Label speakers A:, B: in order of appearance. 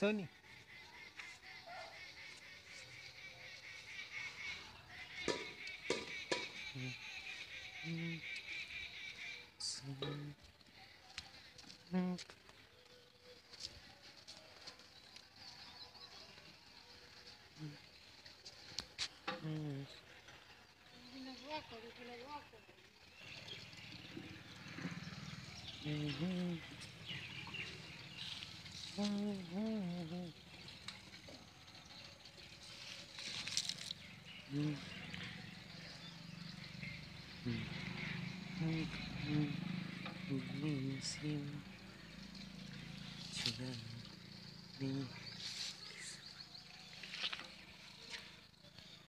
A: Sony.
B: Mm-hmm. สิ你ห้